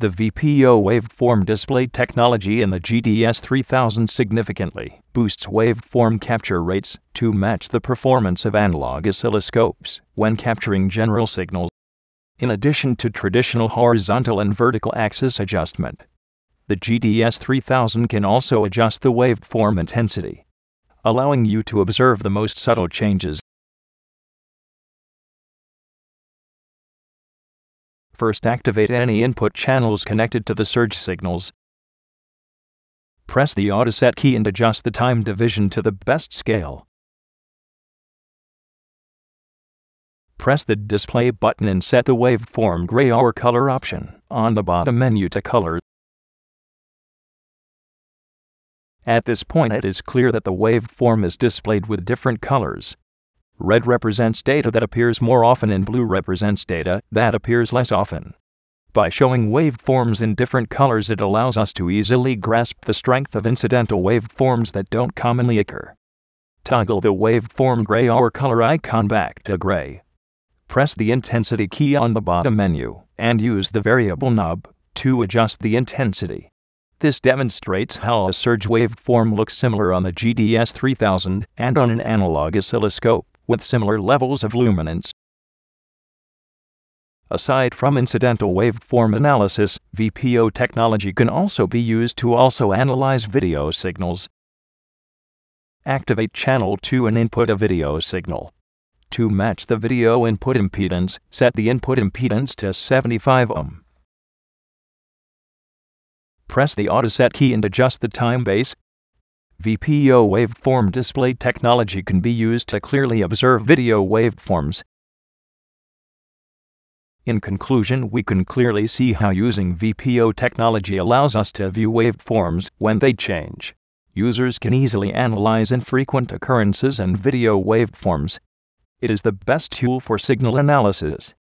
The VPO waveform display technology in the GDS 3000 significantly boosts waveform capture rates to match the performance of analog oscilloscopes when capturing general signals. In addition to traditional horizontal and vertical axis adjustment, the GDS 3000 can also adjust the waveform intensity, allowing you to observe the most subtle changes. First activate any input channels connected to the surge signals. Press the AutoSet key and adjust the time division to the best scale. Press the Display button and set the waveform gray or color option on the bottom menu to color. At this point it is clear that the waveform is displayed with different colors. Red represents data that appears more often and blue represents data that appears less often. By showing waveforms in different colors it allows us to easily grasp the strength of incidental waveforms that don't commonly occur. Toggle the waveform gray or color icon back to gray. Press the intensity key on the bottom menu and use the variable knob to adjust the intensity. This demonstrates how a surge waveform looks similar on the GDS 3000 and on an analog oscilloscope with similar levels of luminance. Aside from incidental waveform analysis, VPO technology can also be used to also analyze video signals. Activate channel 2 and input a video signal. To match the video input impedance, set the input impedance to 75 ohm press the AutoSet key and adjust the time base. VPO waveform display technology can be used to clearly observe video waveforms. In conclusion, we can clearly see how using VPO technology allows us to view waveforms when they change. Users can easily analyze infrequent occurrences and video waveforms. It is the best tool for signal analysis.